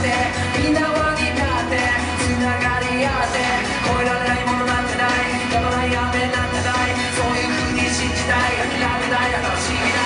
ってみんな輪になってつながり合って越えられないものなんてない。やまない雨なんてない。そういうふうに信じたい諦めない楽しみ